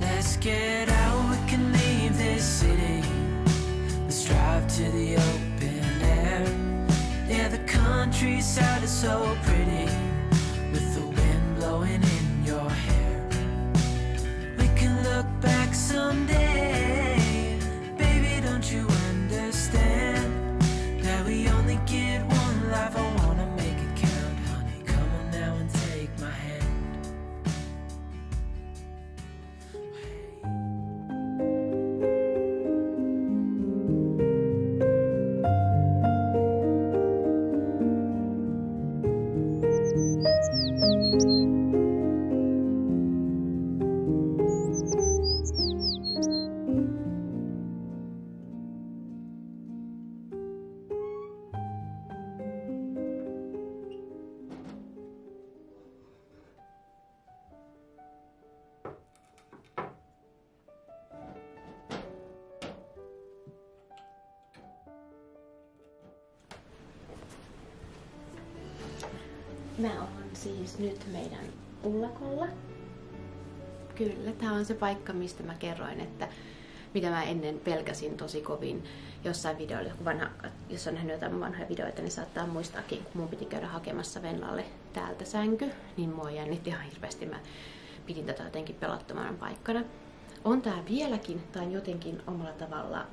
Let's get out, we can leave this city. Let's drive to the open air. Yeah, the countryside is so pretty Mä oon siis nyt meidän ullakolla. Kyllä, tää on se paikka, mistä mä kerroin, että mitä mä ennen pelkäsin tosi kovin jossain videolla, kun vanha, jos on nähnyt jotain vanhoja videoita, niin saattaa muistaakin, kun mun piti käydä hakemassa Venlalle täältä sänky, niin mua jännitti ihan hirveästi. Mä pidin tätä jotenkin pelottomana paikkana. On tää vieläkin, tai jotenkin omalla tavalla,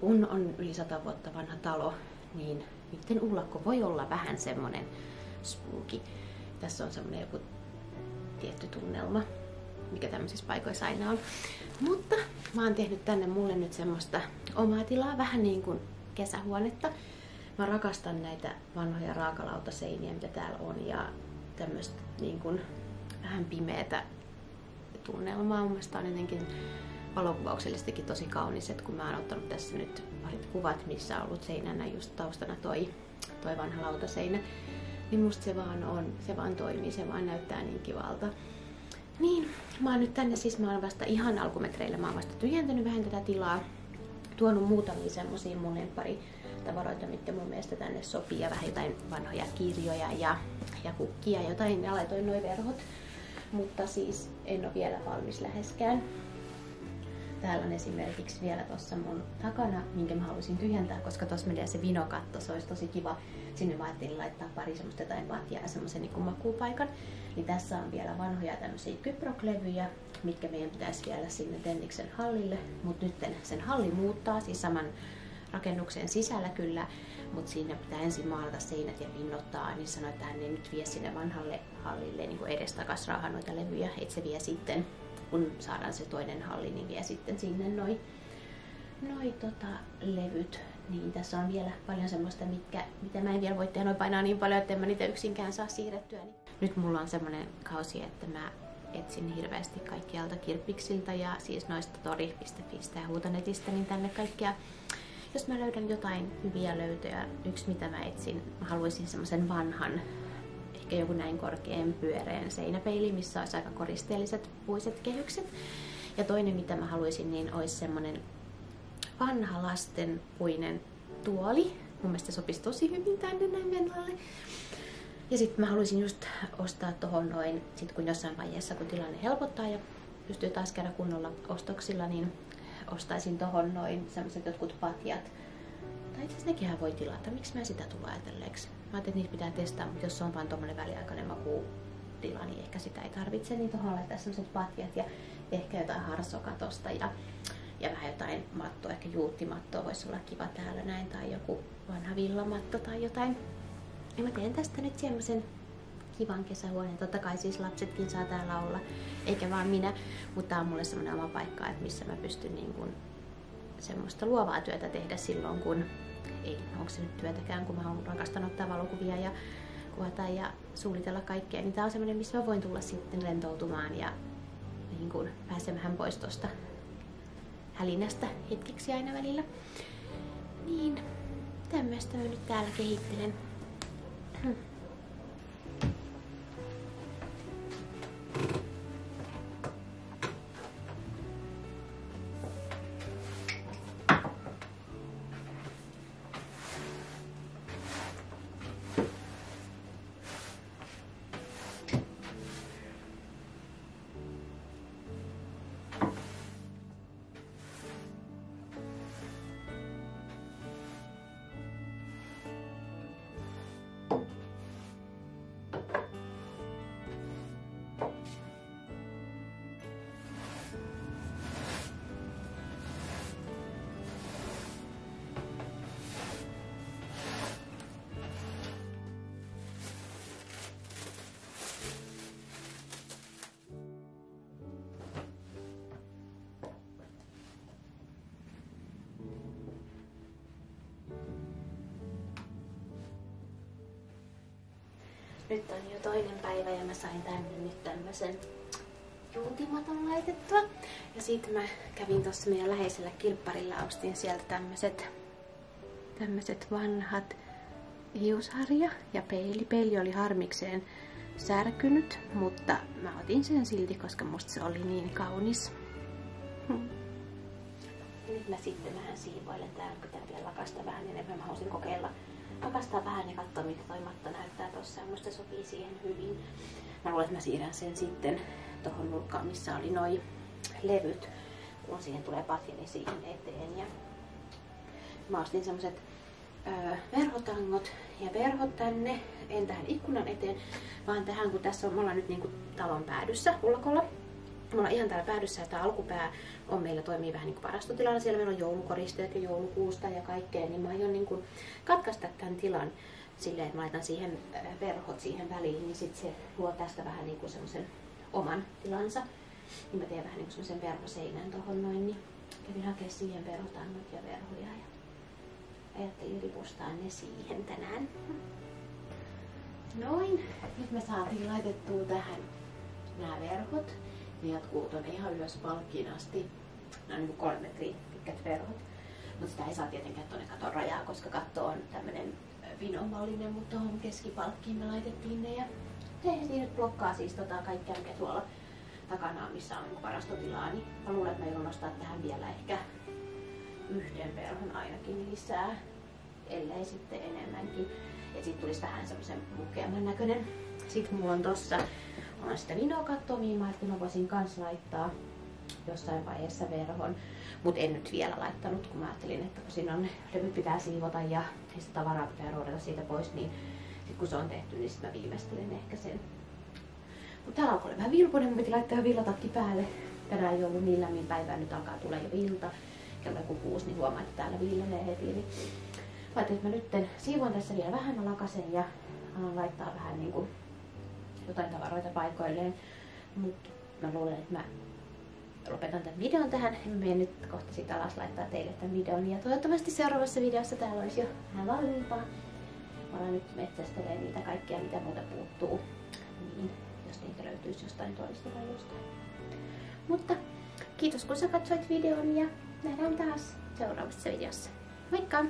kun on yli sata vuotta vanha talo, niin miten ullakko voi olla vähän semmonen spooky. Tässä on semmonen joku tietty tunnelma, mikä tämmöisissä paikoissa aina on. Mutta mä oon tehnyt tänne mulle nyt semmoista omaa tilaa, vähän niin kuin kesähuonetta. Mä rakastan näitä vanhoja raakalautaseiniä, mitä täällä on, ja tämmöistä niin kuin vähän pimeätä tunnelmaa. Mun mielestä on jotenkin valokuvauksellisesti tosi kaunis, että kun mä oon ottanut tässä nyt parit kuvat, missä on ollut seinänä just taustana toi, toi vanha lautaseinä, niin musta se vaan on, se vaan toimii, se vaan näyttää niin kivalta. Niin, mä oon nyt tänne, siis mä oon vasta ihan alkumetreillä, mä oon vasta tyhjentänyt vähän tätä tilaa, tuonut muutamia semmosia mun pari tavaroita, mitkä mun mielestä tänne sopii, ja vähän jotain vanhoja kirjoja ja, ja kukkia jotain, ja laitoin noin verhot. Mutta siis en ole vielä valmis läheskään. Täällä on esimerkiksi vielä tuossa mun takana, minkä mä haluaisin tyhjentää, koska tuossa menee se vinokatto, se olisi tosi kiva. Sinne ajattelin laittaa pari semmoista jotain vatjaa ja semmoisen niin makuupaikan. Niin tässä on vielä vanhoja tämmöisiä kyproklevyjä, mitkä meidän pitäisi vielä sinne Tenniksen hallille. Mutta nyt sen halli muuttaa, siis saman rakennuksen sisällä kyllä, mutta siinä pitää ensin maalata seinät ja pinnottaa, niin sanoi, että hän ei nyt vie sinne vanhalle hallille niin edestakas raahan noita levyjä, että se vie sitten kun saadaan se toinen halli, niin vie sitten sinne noi, noi tota, levyt. Niin tässä on vielä paljon semmoista, mitkä, mitä mä en vielä voi tehdä, painaa niin paljon, että en mä niitä yksinkään saa siirrettyä. Niin. Nyt mulla on semmoinen kausi, että mä etsin hirveästi kaikkialta kirppiksiltä ja siis noista tori.fistä ja huutonetistä, niin tänne kaikkia jos mä löydän jotain hyviä löytöjä, yksi mitä mä etsin, mä haluaisin semmoisen vanhan ehkä joku näin korkean pyöreän seinäpeili, missä olisi aika koristeelliset puiset kehykset. Ja toinen, mitä mä haluaisin, niin olisi semmonen vanha lasten puinen tuoli. Mun mielestä sopisi tosi hyvin tänne näin Venlalle. Ja sitten mä haluaisin just ostaa tohon noin, sit kun jossain vaiheessa, kun tilanne helpottaa ja pystyy taas käydä kunnolla ostoksilla, niin ostaisin tohon noin semmoiset jotkut patjat. Tai itse asiassa nekinhän voi tilata. Miksi mä sitä tulla ajatelleeksi? Mä ajattelin, että niitä pitää testaa, mutta jos se on vain tuommoinen väliaikainen makuutila, niin ehkä sitä ei tarvitse. Niin tuohon laittaa sellaiset patjat ja ehkä jotain harsokatosta ja, ja vähän jotain mattoa, ehkä juuttimattoa voisi olla kiva täällä näin, tai joku vanha villamatto tai jotain. Ja mä teen tästä nyt semmoisen kivan kesähuoneen. Totta kai siis lapsetkin saa täällä olla, eikä vaan minä, mutta tää on mulle semmoinen oma paikka, että missä mä pystyn niin kuin semmoista luovaa työtä tehdä silloin, kun ei, onko se nyt työtäkään, kun mä oon rakastanut ottaa valokuvia ja kuvata ja suunnitella kaikkea, niin tää on semmoinen, missä mä voin tulla sitten rentoutumaan ja niin kuin pääsemään pois tosta hälinästä hetkeksi aina välillä. Niin, tämmöistä mä nyt täällä kehittelen. Nyt on jo toinen päivä ja mä sain tänne nyt tämmösen juutimaton laitettua. Ja sitten mä kävin tuossa meidän läheisellä kilpparilla, ostin sieltä tämmöset, tämmöset vanhat hiusharja ja peili. Peili oli harmikseen särkynyt, mutta mä otin sen silti, koska musta se oli niin kaunis. Hmm. Nyt mä sitten vähän siivoilen täällä, pitää vielä lakasta vähän enemmän. Mä haluaisin kokeilla pakastaa vähän ja katsoa, mitä toi matto näyttää tossa. Musta sopii siihen hyvin. Mä luulen, että mä siirrän sen sitten tohon nurkkaan, missä oli noi levyt, kun siihen tulee patjani siihen eteen. Ja mä ostin semmoset öö, verhotangot ja verhot tänne, en tähän ikkunan eteen, vaan tähän, kun tässä on, me ollaan nyt niinku talon päädyssä ullakolla. Me ollaan ihan täällä päädyssä tämä alkupää on meillä toimii vähän niin kuin varastotilalla. Siellä meillä on joulukoristeet ja joulukuusta ja kaikkea, niin mä aion niin kuin katkaista tämän tilan silleen, että mä laitan siihen verhot siihen väliin, niin sitten se luo tästä vähän niin kuin semmoisen oman tilansa. Niin mä teen vähän niin kuin semmoisen verhoseinän tohon noin, niin kävin hakemaan siihen verhotannut ja verhoja ja ajattelin ripustaa ne siihen tänään. Noin, nyt me saatiin laitettua tähän nämä verhot. Ne jatkuu tuonne ihan ylös palkkiin asti. Ne on niin kuin kolme metriä pitkät verhot. Mutta sitä ei saa tietenkään tuonne katon rajaa, koska katto on tämmönen vinomallinen, mutta tuohon keskipalkkiin me laitettiin ne. Ja tehtiin nyt blokkaa siis tota kaikkea, mikä tuolla takana on, missä on niin varastotilaa. Niin mä luulen, että mä joudun nostaa tähän vielä ehkä yhden verhon ainakin lisää, ellei sitten enemmänkin. Ja sitten tulisi vähän semmoisen mukeamman näköinen. Sitten mulla on tossa on sitä mä että mä voisin kans laittaa jossain vaiheessa verhon. Mutta en nyt vielä laittanut, kun mä ajattelin, että kun siinä on levyt pitää siivota ja sitä tavaraa pitää ruodata siitä pois, niin sit kun se on tehty, niin sit mä viimeistelen ehkä sen. Mutta täällä alkoi vähän vilpoinen, mun piti laittaa villatakki päälle. Tänään ei ollut niin lämmin päivää, nyt alkaa tulla jo vilta. Kello joku kuusi, niin huomaa, että täällä viilenee heti. Niin ajattelin, että mä nyt siivon tässä vielä vähän, mä lakasen ja alan laittaa vähän niin kuin jotain tavaroita paikoilleen. Mutta mä luulen, että mä lopetan tämän videon tähän. Mä menen nyt kohta siitä alas laittaa teille tämän videon. Ja toivottavasti seuraavassa videossa täällä olisi jo vähän valmiimpaa. Mä olen nyt metsästelee niitä kaikkia, mitä muuta puuttuu. Niin, jos niitä löytyisi jostain toista tai jostain. Mutta kiitos kun sä katsoit videon ja nähdään taas seuraavassa videossa. Moikka!